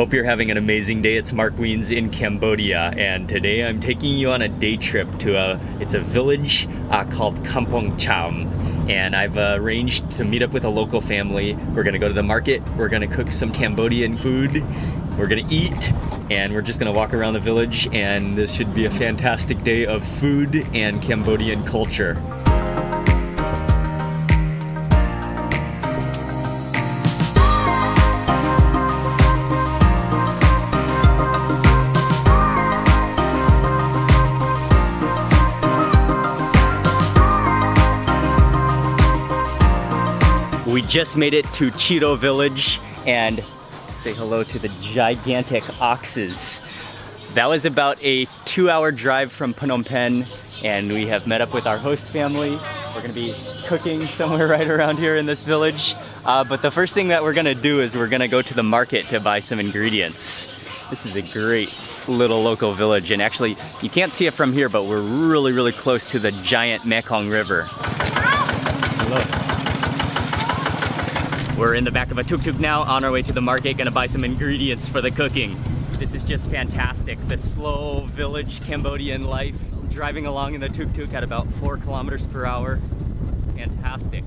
Hope you're having an amazing day. It's Mark Wiens in Cambodia, and today I'm taking you on a day trip to a it's a village uh, called Kampong Cham, and I've uh, arranged to meet up with a local family. We're gonna go to the market. We're gonna cook some Cambodian food. We're gonna eat, and we're just gonna walk around the village. And this should be a fantastic day of food and Cambodian culture. We just made it to Cheeto Village and say hello to the gigantic oxes. That was about a two hour drive from Phnom Penh and we have met up with our host family. We're gonna be cooking somewhere right around here in this village. Uh, but the first thing that we're gonna do is we're gonna go to the market to buy some ingredients. This is a great little local village and actually you can't see it from here but we're really really close to the giant Mekong River. Hello. We're in the back of a tuk-tuk now, on our way to the market, gonna buy some ingredients for the cooking. This is just fantastic. The slow village Cambodian life, driving along in the tuk-tuk at about four kilometers per hour. Fantastic.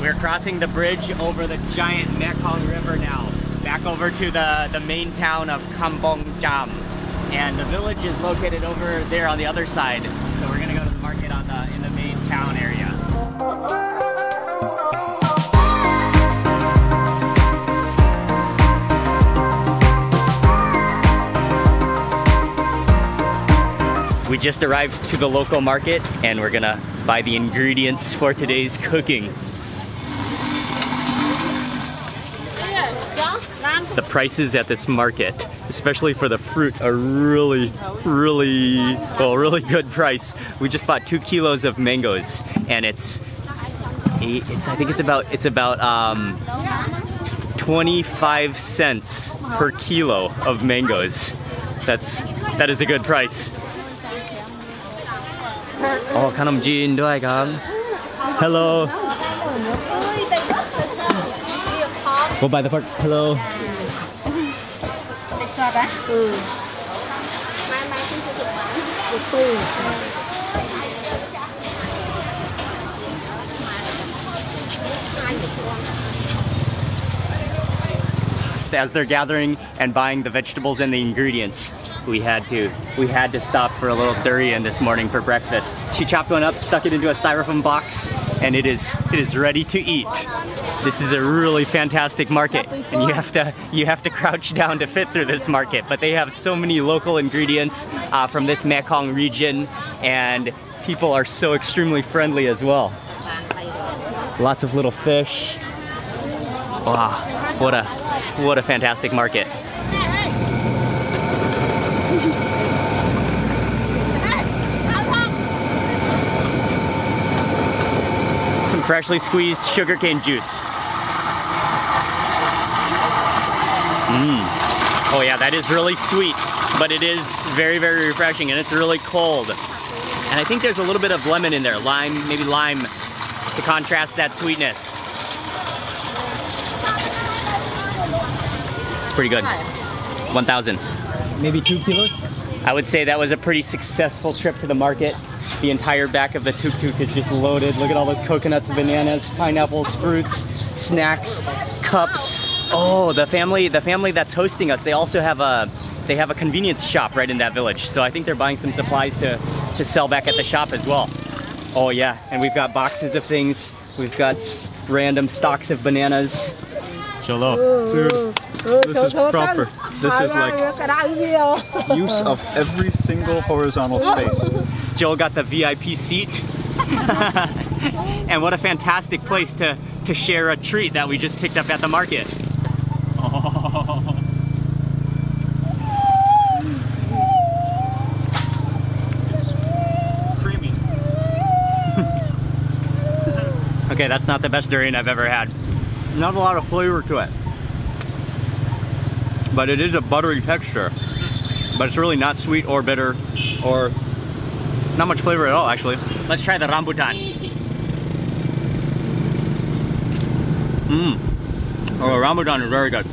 We're crossing the bridge over the giant Mekong River now, back over to the, the main town of Kampong Cham. And the village is located over there on the other side. We just arrived to the local market and we're gonna buy the ingredients for today's cooking. The prices at this market, especially for the fruit, are really, really, well, really good price. We just bought two kilos of mangoes and it's, it's I think it's about, it's about um, 25 cents per kilo of mangoes. That's, that is a good price. อ๋อขนมจีนด้วยครับ Hello Go by the park Hello สดอ่ะอือมามาขึ้นไปถึงมันตู้ as they're gathering and buying the vegetables and the ingredients we had to we had to stop for a little durian this morning for breakfast. She chopped one up stuck it into a styrofoam box and it is it is ready to eat. This is a really fantastic market and you have to you have to crouch down to fit through this market. But they have so many local ingredients uh, from this Mekong region and people are so extremely friendly as well. Lots of little fish. Wow what a what a fantastic market. Some freshly squeezed sugarcane juice. Mmm. Oh yeah, that is really sweet, but it is very, very refreshing and it's really cold. And I think there's a little bit of lemon in there, lime, maybe lime to contrast that sweetness. It's pretty good. 1,000. Maybe two kilos? I would say that was a pretty successful trip to the market. The entire back of the tuk-tuk is just loaded. Look at all those coconuts, bananas, pineapples, fruits, snacks, cups. Oh, the family, the family that's hosting us, they also have a they have a convenience shop right in that village. So I think they're buying some supplies to to sell back at the shop as well. Oh yeah, and we've got boxes of things. We've got random stocks of bananas. Cholo. Dude, this is proper. This is like use of every single horizontal space. Joel got the VIP seat. and what a fantastic place to, to share a treat that we just picked up at the market. Oh. Creamy. okay, that's not the best durian I've ever had. Not a lot of flavor to it. But it is a buttery texture. But it's really not sweet or bitter or not much flavor at all actually. Let's try the rambutan. Mmm. Oh, rambutan is very good.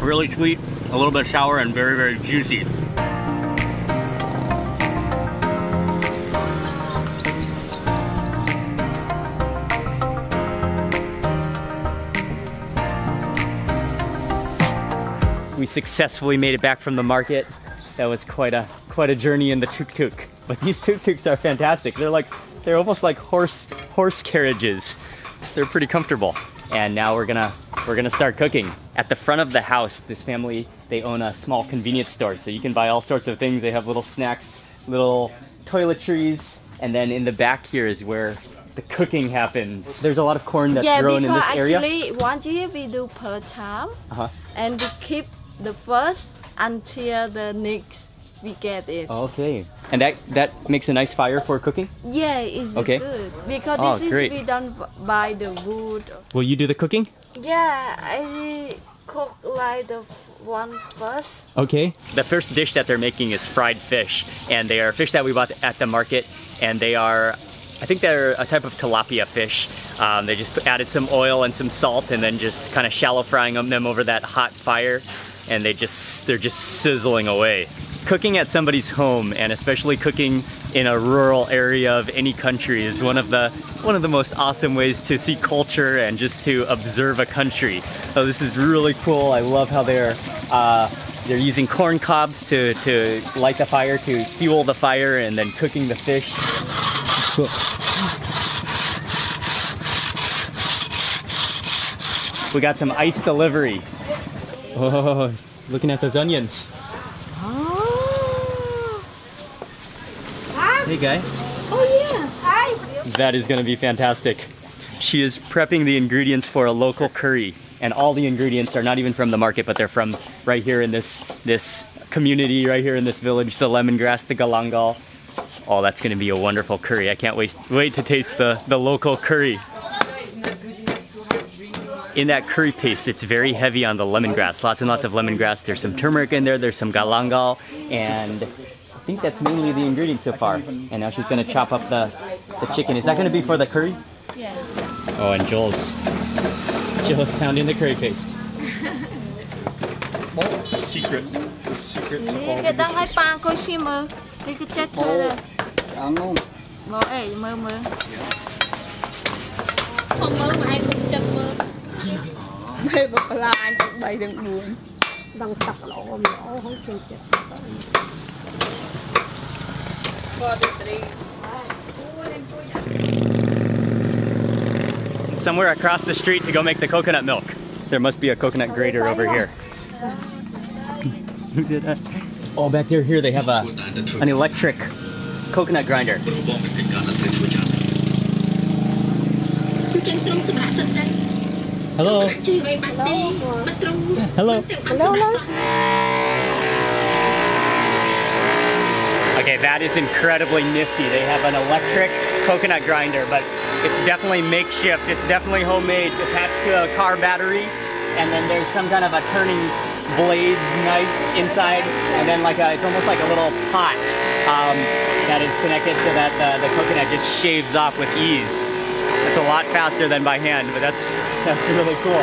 Really sweet, a little bit sour, and very, very juicy. We successfully made it back from the market. That was quite a quite a journey in the tuk-tuk. But these tuk-tuks are fantastic. They're like they're almost like horse horse carriages. They're pretty comfortable. And now we're gonna we're gonna start cooking. At the front of the house, this family they own a small convenience store, so you can buy all sorts of things. They have little snacks, little toiletries, and then in the back here is where the cooking happens. There's a lot of corn that's yeah, grown in this area. Yeah, because actually one year we do per time, Uh-huh. and we keep the first until the next we get it. Okay. And that that makes a nice fire for cooking? Yeah, it's Okay. good because Oh, this is great. we done by the wood. Will you do the cooking? Yeah, I cook like the f- one first. Okay. The first dish that they're making is fried fish, and they are fish that we bought at the market, and they are, I think they're a type of tilapia fish. Um, they just put- added some oil and some salt, and then just kind of shallow frying them them over that hot fire, and they just they're just sizzling away. Cooking at somebody's home, and especially cooking in a rural area of any country, is one of the one of the most awesome ways to see culture and just to observe a country. So this is really cool. I love how they're uh, they're using corn cobs to, to light the fire, to fuel the fire, and then cooking the fish. We got some ice delivery. Oh, looking at those onions. Hey, guy. Oh yeah. Hi. That is going to be fantastic. She is prepping the ingredients for a local curry, and all the ingredients are not even from the market, but they're from right here in this this community, right here in this village. The lemongrass, the galangal. Oh, that's going to be a wonderful curry. I can't wait wait to taste the the local curry. In that curry paste, it's very heavy on the lemongrass. Lots and lots of lemongrass. There's some turmeric in there. There's some galangal, and think that's mainly the ingredient so far. And now she's gonna chop up the, the chicken. Is that gonna be for the curry? Yeah. Oh, and Joel's, Joel's pounding the curry paste. the secret, the secret to all the dishes. coi Somewhere across the street to go make the coconut milk. There must be a coconut grater over here. Who did that? Oh, back there, here they have a an electric coconut grinder. chú chân trong sự bả sân đây Hello. chú về bắt đi bắt trung Hello. hello hello Okay, that is incredibly nifty. They have an electric coconut grinder, but it's definitely makeshift. It's definitely homemade, attached to a car battery, and then there's some kind of a turning blade knife inside, and then like a, it's almost like a little pot um, that is connected so that the, the coconut just shaves off with ease. It's a lot faster than by hand, but that's that's really cool.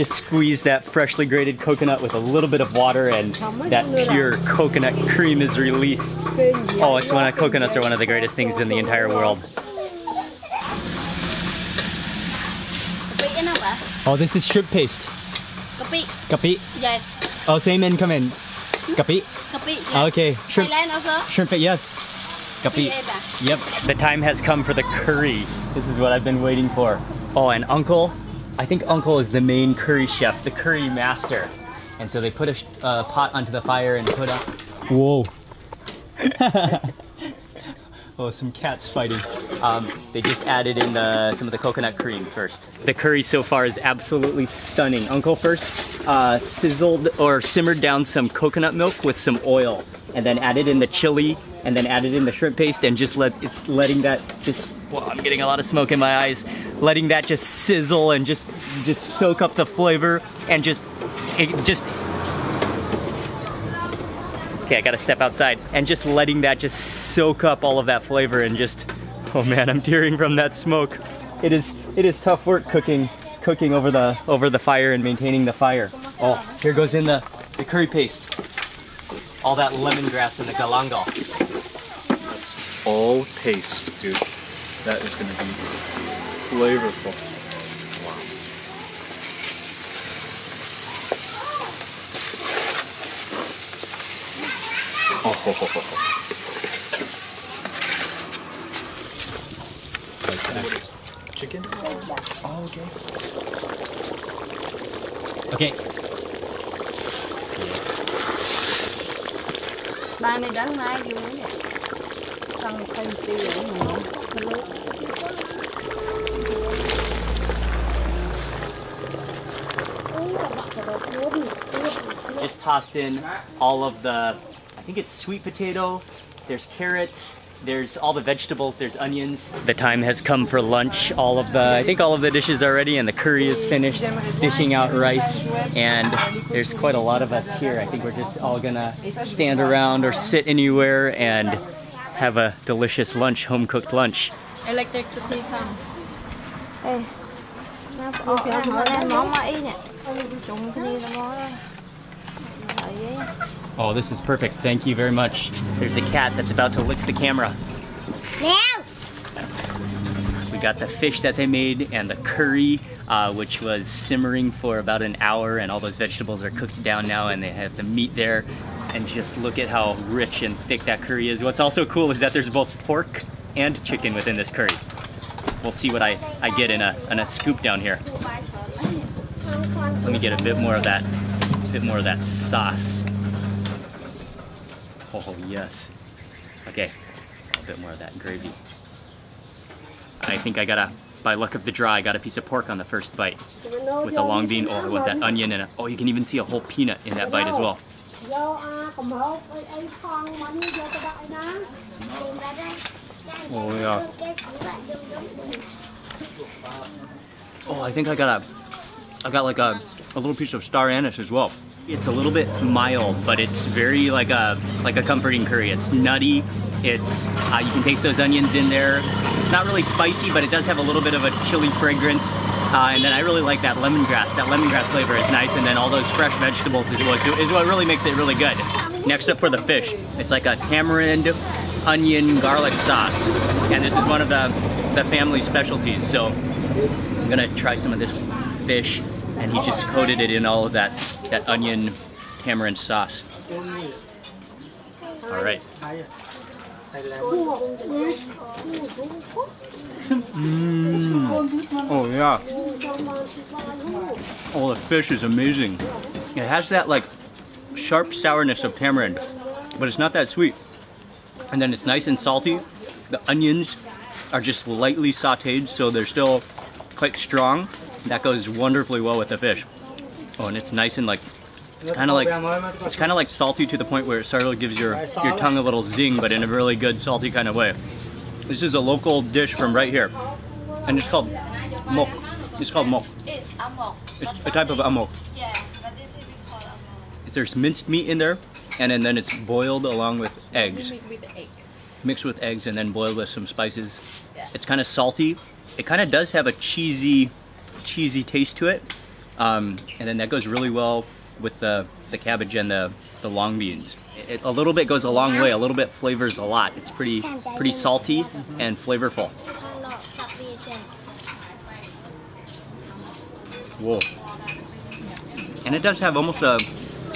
Just squeeze that freshly grated coconut with a little bit of water and that pure coconut cream is released. Oh, it's one of coconuts are one of the greatest things in the entire world. Oh, this is shrimp paste. Kapi. Kapi? Yes. Oh, same in, come in. Hmm? Kapi? Kapi, yes. Ah, okay. Shrimp. Thailand also? Shrimp, yes. Kapi. Yep. The time has come for the curry. This is what I've been waiting for. Oh, and uncle I think Uncle is the main curry chef, the curry master. And so they put a uh, pot onto the fire and put up. Whoa. oh, some cats fighting. Um, they just added in the, some of the coconut cream first. The curry so far is absolutely stunning. Uncle first uh, sizzled or simmered down some coconut milk with some oil, and then added in the chili, and then added in the shrimp paste, and just let it's letting that just. Well, I'm getting a lot of smoke in my eyes. Letting that just sizzle and just just soak up the flavor and just it just Okay, I gotta step outside. And just letting that just soak up all of that flavor and just, oh man, I'm tearing from that smoke. It is, it is tough work cooking, cooking over the, over the fire and maintaining the fire. Oh, here goes in the, the curry paste. All that lemongrass and the galangal. That's all paste dude. That is gonna be flavorful. Wow. Oh, ho, ho, ho, ho. Chicken? Oh, okay. Okay, Ba này đánh mai vui nè. Trong thân tiêu nữa. Just tossed in all of the, I think it's sweet potato, there's carrots, there's all the vegetables, there's onions. The time has come for lunch. All of the, I think all of the dishes are ready and the curry is finished, dishing out rice. And there's quite a lot of us here. I think we're just all gonna stand around or sit anywhere and have a delicious lunch, home cooked lunch. Electricity không? Ê, nó có ở Oh, this is perfect. Thank you very much. There's a cat that's about to lick the camera. Meow. We got the fish that they made and the curry, uh, which was simmering for about an hour, and all those vegetables are cooked down now, and they have the meat there. And just look at how rich and thick that curry is. What's also cool is that there's both pork and chicken within this curry. We'll see what I, I get in a, in a scoop down here. Let me get a bit more of that, bit more of that sauce. Oh yes. Okay, a bit more of that gravy. I think I got a, by luck of the draw, I got a piece of pork on the first bite with a long bean. Oh, with that onion and a, oh, you can even see a whole peanut in that bite as well. vô à, cầm hộp ấy ấy con bánh vô cái đại đó Oh yeah. Oh, I think I got a, I got like a, a little piece of star anise as well. It's a little bit mild, but it's very like a like a comforting curry. It's nutty. It's uh, you can taste those onions in there. It's not really spicy, but it does have a little bit of a chili fragrance. Uh, and then I really like that lemongrass. That lemongrass flavor is nice, and then all those fresh vegetables is what is what really makes it really good. Next up for the fish, it's like a tamarind, onion, garlic sauce, and this is one of the the family specialties. So I'm gonna try some of this fish, and he just coated it in all of that that onion tamarind sauce. All right. Mm. Oh yeah. Oh, the fish is amazing. It has that like sharp sourness of tamarind, but it's not that sweet. And then it's nice and salty. The onions are just lightly sauteed, so they're still quite strong. That goes wonderfully well with the fish. Oh, and it's nice and like it's kind of like it's kind of like salty to the point where it sort of gives your your tongue a little zing, but in a really good salty kind of way. This is a local dish from right here, and it's called mok. It's called mok. It's amok. It's a type of amok. Yeah, but this is we call amok. There's minced meat in there, and then, then it's boiled along with eggs, With egg. mixed with eggs, and then boiled with some spices. Yeah. It's kind of salty. It kind of does have a cheesy, cheesy taste to it, um, and then that goes really well with the the cabbage and the the long beans. It, a little bit goes a long way. A little bit flavors a lot. It's pretty pretty salty and flavorful. Whoa. And it does have almost a,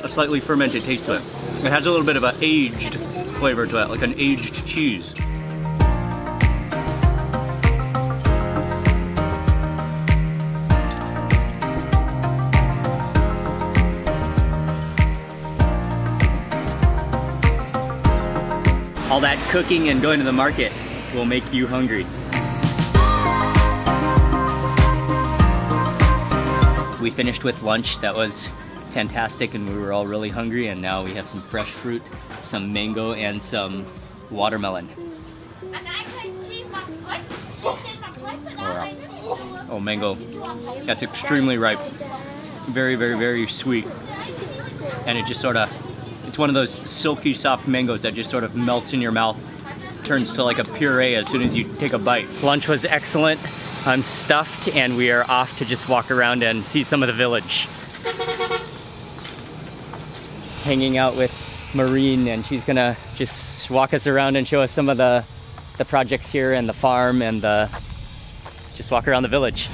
a slightly fermented taste to it. It has a little bit of an aged flavor to it, like an aged cheese. All that cooking and going to the market will make you hungry. We finished with lunch. That was fantastic and we were all really hungry and now we have some fresh fruit, some mango and some watermelon. Oh. oh, mango. That's extremely ripe. Very, very, very sweet. And it just sort of, It's one of those silky soft mangoes that just sort of melts in your mouth, turns to like a puree as soon as you take a bite. Lunch was excellent. I'm stuffed and we are off to just walk around and see some of the village. Hanging out with Marine and she's gonna just walk us around and show us some of the, the projects here and the farm and the, just walk around the village.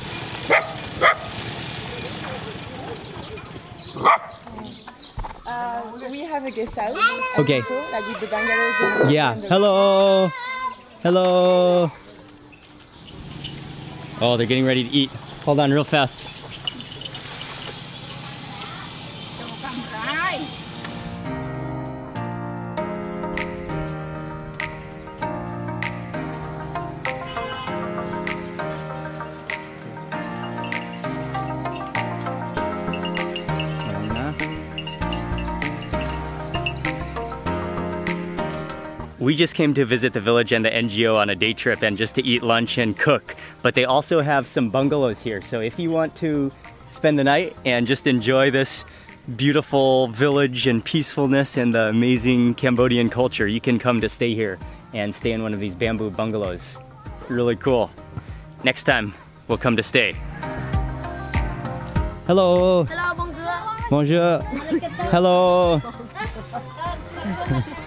Uh, we have a guest house. Okay. Like with the bungalows. Yeah. the- Hello. Hello. Oh, they're getting ready to eat. Hold on real fast. Just came to visit the village and the NGO on a day trip and just to eat lunch and cook. But they also have some bungalows here. So if you want to spend the night and just enjoy this beautiful village and peacefulness and the amazing Cambodian culture, you can come to stay here and stay in one of these bamboo bungalows. Really cool. Next time, we'll come to stay. Hello. Hello, bonjour. Bonjour. Hello.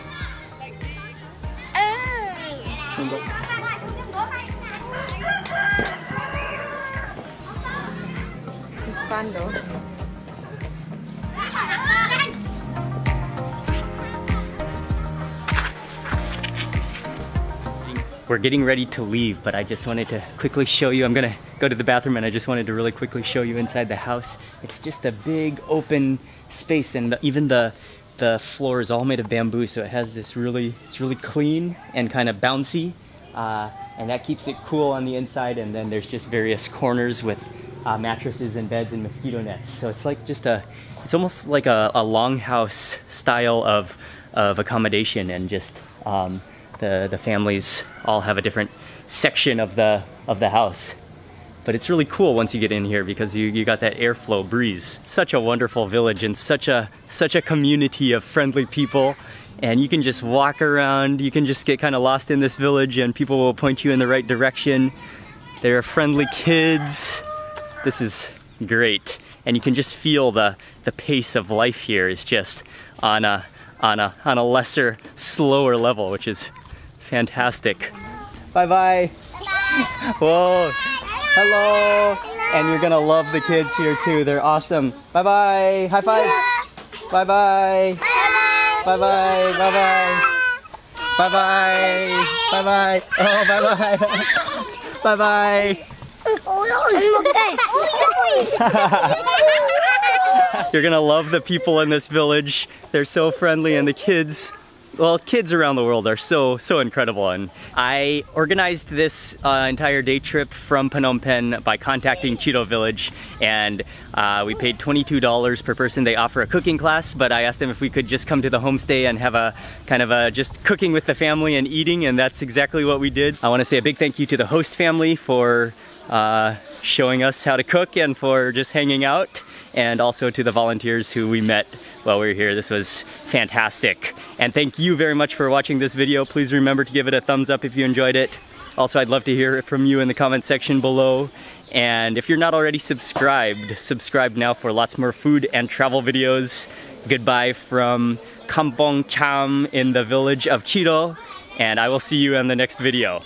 It's fun though. We're getting ready to leave, but I just wanted to quickly show you. I'm gonna go to the bathroom and I just wanted to really quickly show you inside the house. It's just a big open space and the, even the the floor is all made of bamboo, so it has this really, it's really clean and kind of bouncy. Uh, and that keeps it cool on the inside. And then there's just various corners with uh, mattresses and beds and mosquito nets. So it's like just a, it's almost like a, a longhouse style of, of accommodation and just um, the, the families all have a different section of the, of the house. But it's really cool once you get in here because you, you got that airflow breeze. Such a wonderful village and such a such a community of friendly people. And you can just walk around, you can just get kind of lost in this village and people will point you in the right direction. There are friendly kids. This is great. And you can just feel the the pace of life here is just on a on a on a lesser, slower level, which is fantastic. Bye bye. Whoa. Hello. And you're gonna love the kids here too. They're awesome. Bye bye. High five. Bye bye. Bye bye. Bye bye. Bye bye. Bye bye. Oh, bye bye. bye bye. You're gonna love the people in this village. They're so friendly and the kids, well, kids around the world are so, so incredible. And I organized this uh, entire day trip from Phnom Penh by contacting Cheeto Village and uh, we paid $22 per person. They offer a cooking class, but I asked them if we could just come to the homestay and have a kind of a just cooking with the family and eating and that's exactly what we did. I wanna say a big thank you to the host family for uh, showing us how to cook and for just hanging out and also to the volunteers who we met while we were here. This was fantastic. And thank you very much for watching this video. Please remember to give it a thumbs up if you enjoyed it. Also, I'd love to hear it from you in the comment section below. And if you're not already subscribed, subscribe now for lots more food and travel videos. Goodbye from Kampong Cham in the village of Chiro. And I will see you in the next video.